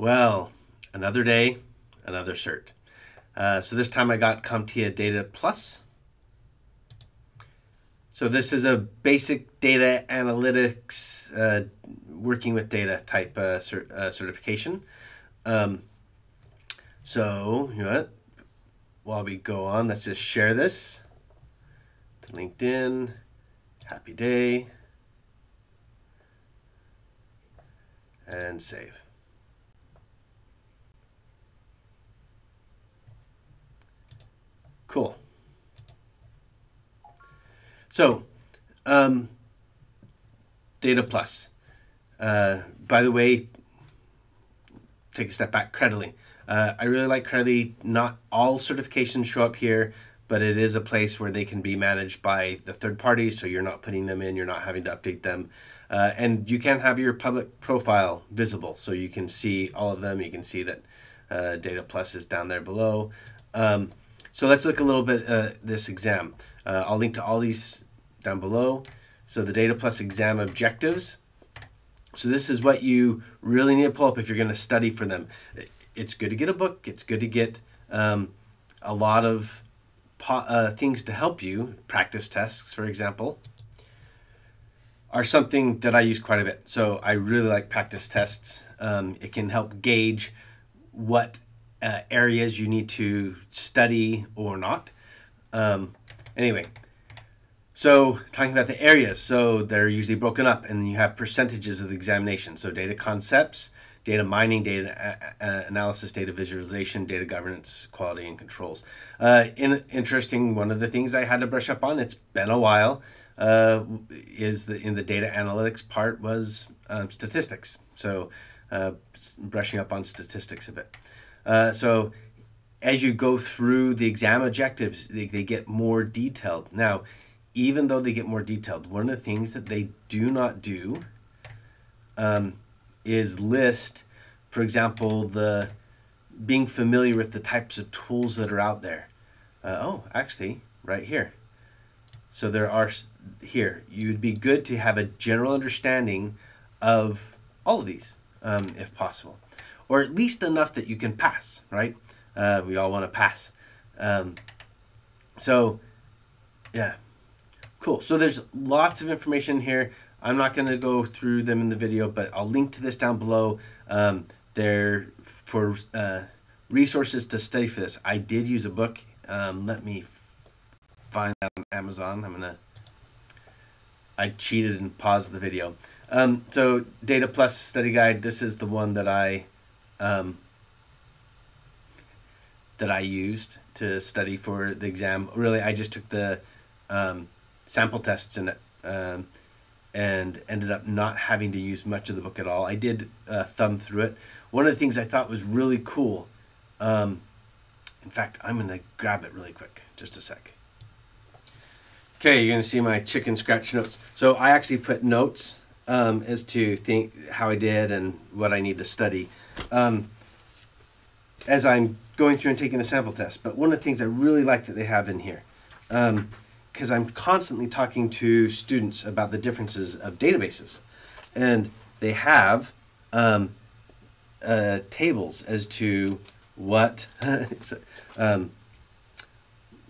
Well, another day, another cert. Uh, so this time I got CompTIA Data Plus. So this is a basic data analytics, uh, working with data type uh, cert uh, certification. Um, so, you know what? While we go on, let's just share this to LinkedIn. Happy day. And save. Cool. So, um, Data Plus. Uh, by the way, take a step back, Credly. Uh, I really like Credly. Not all certifications show up here, but it is a place where they can be managed by the third party, so you're not putting them in, you're not having to update them. Uh, and you can have your public profile visible, so you can see all of them. You can see that uh, Data Plus is down there below. Um, so let's look a little bit at this exam. Uh, I'll link to all these down below. So the Data Plus exam objectives. So this is what you really need to pull up if you're going to study for them. It's good to get a book. It's good to get um, a lot of uh, things to help you. Practice tests, for example, are something that I use quite a bit. So I really like practice tests. Um, it can help gauge what uh, areas you need to study or not. Um, anyway, so talking about the areas, so they're usually broken up and you have percentages of the examination. So data concepts, data mining, data analysis, data visualization, data governance, quality and controls. Uh, in, interesting, one of the things I had to brush up on, it's been a while, uh, is the in the data analytics part was um, statistics. So uh, brushing up on statistics a bit. Uh, so as you go through the exam objectives, they, they get more detailed. Now, even though they get more detailed, one of the things that they do not do um, is list, for example, the being familiar with the types of tools that are out there. Uh, oh, actually, right here. So there are here. You'd be good to have a general understanding of all of these, um, if possible or at least enough that you can pass, right? Uh, we all want to pass. Um, so, yeah, cool. So there's lots of information here. I'm not going to go through them in the video, but I'll link to this down below. Um, there for uh, resources to study for this. I did use a book. Um, let me find that on Amazon. I'm gonna. I cheated and paused the video. Um, so Data Plus Study Guide. This is the one that I um, that I used to study for the exam. Really, I just took the um, sample tests it um, and ended up not having to use much of the book at all. I did uh, thumb through it. One of the things I thought was really cool. Um, in fact, I'm going to grab it really quick. Just a sec. Okay, you're to see my chicken scratch notes. So I actually put notes um, as to think how I did and what I need to study um, as I'm going through and taking the sample test. But one of the things I really like that they have in here, because um, I'm constantly talking to students about the differences of databases, and they have um, uh, tables as to what um,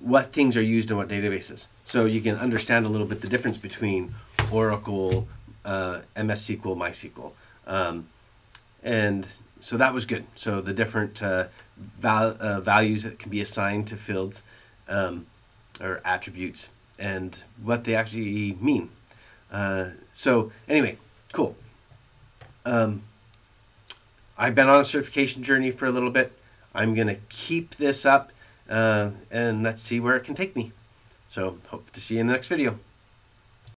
what things are used in what databases. So you can understand a little bit the difference between Oracle, uh, MS SQL, MySQL, um, and so that was good. So the different uh, val uh, values that can be assigned to fields um, or attributes and what they actually mean. Uh, so anyway, cool. Um, I've been on a certification journey for a little bit. I'm going to keep this up uh, and let's see where it can take me. So hope to see you in the next video.